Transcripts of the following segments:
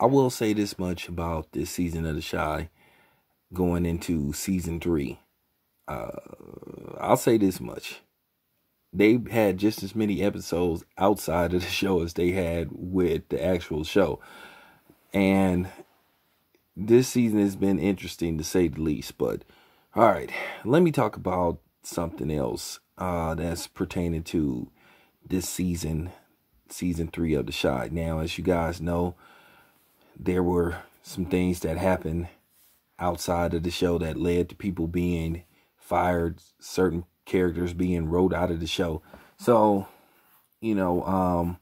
I will say this much about this season of The Chi going into season three. Uh, I'll say this much. They had just as many episodes outside of the show as they had with the actual show. And this season has been interesting to say the least. But all right, let me talk about something else uh, that's pertaining to this season, season three of The Chi. Now, as you guys know, there were some things that happened outside of the show that led to people being fired, certain characters being wrote out of the show. So, you know, um,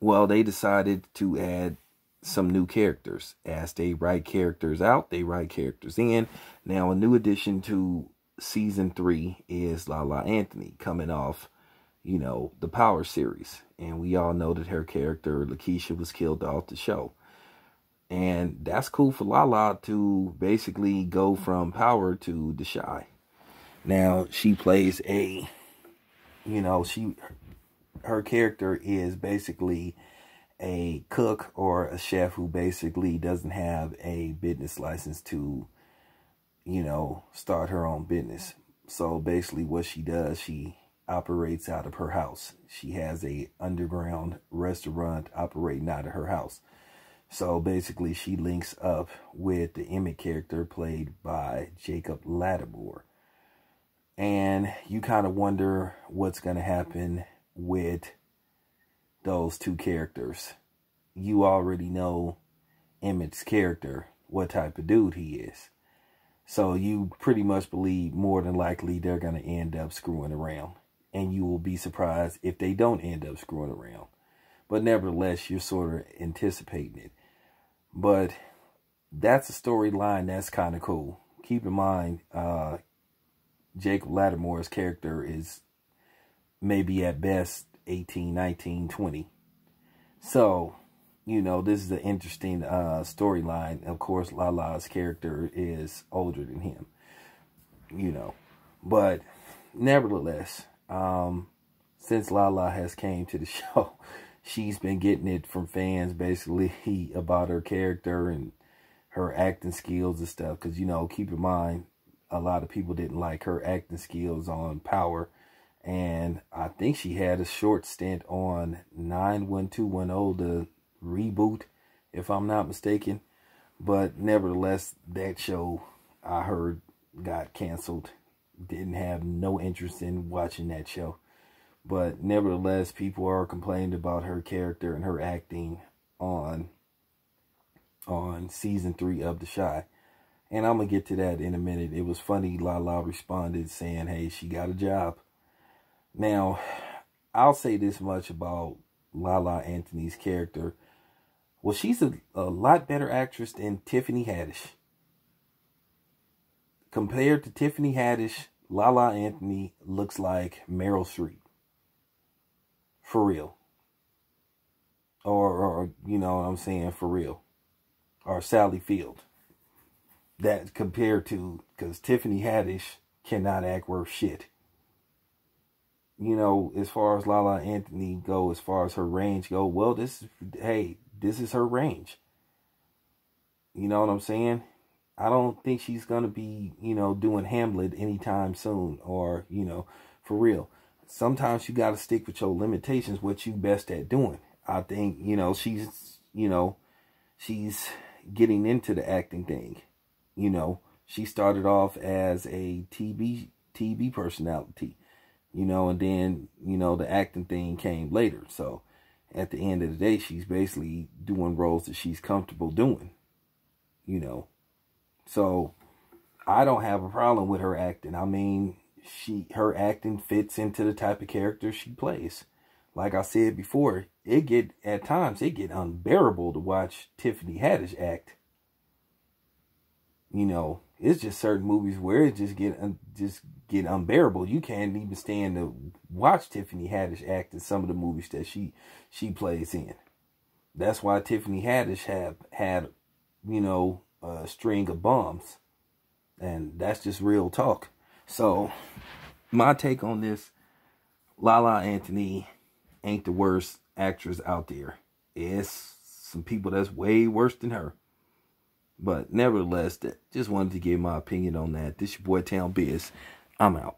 well, they decided to add some new characters. As they write characters out, they write characters in. Now, a new addition to season three is Lala Anthony coming off, you know, the Power series. And we all know that her character, Lakeisha, was killed off the show. And that's cool for Lala to basically go from Power to the Chi. Now, she plays a, you know, she, her character is basically a cook or a chef who basically doesn't have a business license to, you know, start her own business. So basically what she does, she operates out of her house. She has a underground restaurant operating out of her house. So basically she links up with the Emmett character played by Jacob Latimore. And you kind of wonder what's going to happen with those two characters. You already know Emmett's character, what type of dude he is. So you pretty much believe more than likely they're going to end up screwing around. And you will be surprised if they don't end up screwing around. But nevertheless, you're sort of anticipating it. But that's a storyline that's kind of cool. Keep in mind, uh, Jacob Latimore's character is maybe at best 18, 19, 20. So, you know, this is an interesting uh, storyline. Of course, Lala's character is older than him, you know. But nevertheless, um, since Lala has came to the show, she's been getting it from fans basically about her character and her acting skills and stuff. Because, you know, keep in mind, a lot of people didn't like her acting skills on Power and I think she had a short stint on 91210, the reboot, if I'm not mistaken. But nevertheless, that show I heard got canceled. Didn't have no interest in watching that show. But nevertheless, people are complaining about her character and her acting on on season three of The Chi. And I'm going to get to that in a minute. It was funny. Lala responded saying, hey, she got a job. Now, I'll say this much about Lala Anthony's character. Well, she's a, a lot better actress than Tiffany Haddish. Compared to Tiffany Haddish, Lala Anthony looks like Meryl Streep. For real. Or, or, you know what I'm saying, for real. Or Sally Field. That compared to, because Tiffany Haddish cannot act worth shit you know, as far as Lala Anthony go, as far as her range go, well, this, hey, this is her range. You know what I'm saying? I don't think she's going to be, you know, doing Hamlet anytime soon or, you know, for real. Sometimes you got to stick with your limitations, what you best at doing. I think, you know, she's, you know, she's getting into the acting thing. You know, she started off as a TV, TV personality you know, and then, you know, the acting thing came later. So at the end of the day, she's basically doing roles that she's comfortable doing, you know. So I don't have a problem with her acting. I mean, she her acting fits into the type of character she plays. Like I said before, it get at times it get unbearable to watch Tiffany Haddish act. You know, it's just certain movies where it just get just get unbearable. You can't even stand to watch Tiffany Haddish act in some of the movies that she she plays in. That's why Tiffany Haddish have had, you know, a string of bombs. And that's just real talk. So, my take on this, Lala Anthony ain't the worst actress out there. It's some people that's way worse than her. But nevertheless, just wanted to give my opinion on that. This your boy Town Biz. I'm out.